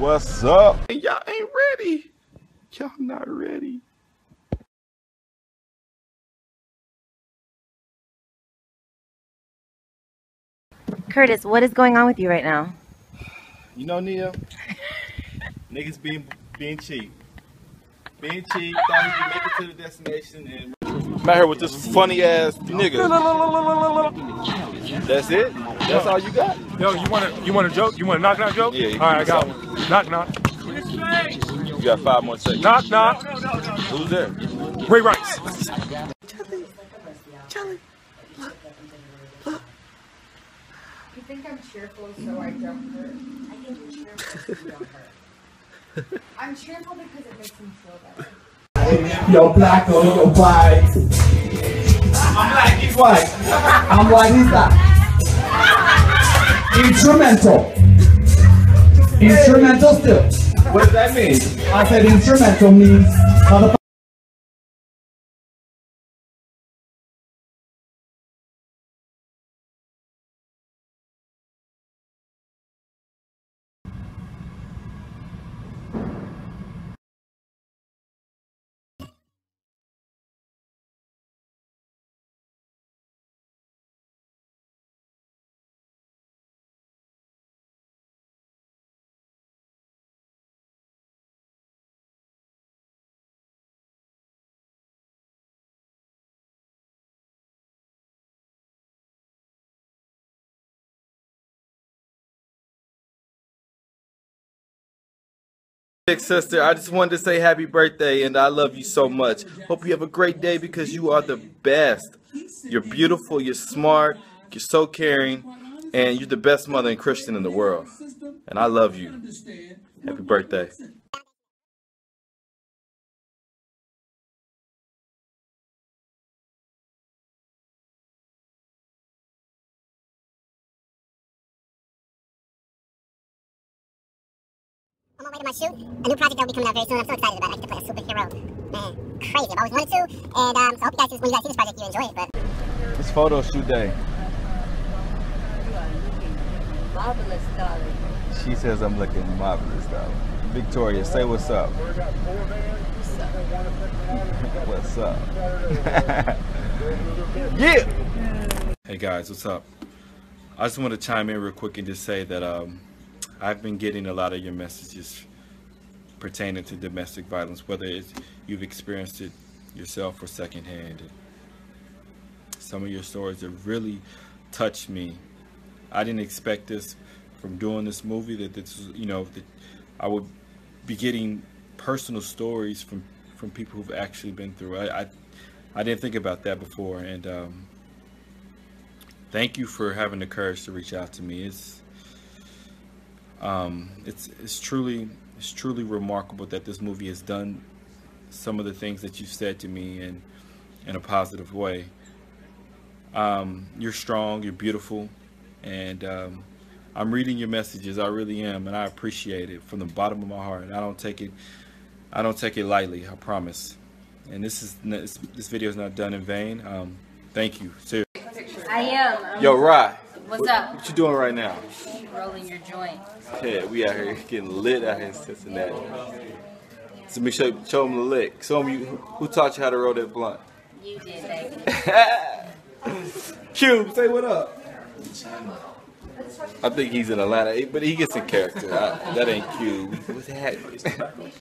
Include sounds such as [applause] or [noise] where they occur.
What's up? And y'all ain't ready. Y'all not ready. Curtis, what is going on with you right now? You know, Nia, [laughs] niggas being being cheap. Being cheap, thought he could make it to the destination and I'm out here with this funny ass nigga. [laughs] That's it? That's all you got? Yo, you want to you want a joke? You want a knock knock joke? Yeah, All right, I got me one. Knock knock. You got five more seconds. Knock knock. Who's there? Ray Rice. You think I'm cheerful so I don't hurt? I think you're cheerful so you don't hurt. I'm cheerful because it makes me feel better. Yo, black or yo, white. I'm black, he's white. I'm white, he's black. Instrumental. Instrumental still. What does that mean? I said instrumental means Big sister, I just wanted to say happy birthday and I love you so much. Hope you have a great day because you are the best. You're beautiful, you're smart, you're so caring, and you're the best mother and Christian in the world. And I love you. Happy birthday. On my way to my shoot, a new project that will be coming out very soon. I'm so excited about it. I get to play a superhero. Man, crazy. I've always wanted to. And um, so I hope you guys, see this- when you guys see this project, you enjoy it. But It's photo shoot day. Marvelous, darling. She says I'm looking marvelous though. Victoria, say what's up. What's up? [laughs] yeah. Hey guys, what's up? I just want to chime in real quick and just say that um, I've been getting a lot of your messages pertaining to domestic violence, whether it's, you've experienced it yourself or secondhand. Some of your stories have really touched me. I didn't expect this from doing this movie that this you know, that I would be getting personal stories from from people who've actually been through. I I, I didn't think about that before, and um, thank you for having the courage to reach out to me. It's um, it's it's truly it's truly remarkable that this movie has done some of the things that you've said to me in in a positive way. Um, you're strong, you're beautiful, and um, I'm reading your messages. I really am, and I appreciate it from the bottom of my heart. I don't take it, I don't take it lightly. I promise. And this is this, this video is not done in vain. Um, thank you. Seriously. I am. I'm Yo, Rye. What's what, up? What you doing right now? rolling your joint. Yeah, we out here getting lit out here in Cincinnati. So me show, show them the lick. Show them you, who taught you how to roll that blunt. You did, baby. Cube, [laughs] say what up. I think he's in Atlanta, but he gets in character. I, that ain't Cube. What's that?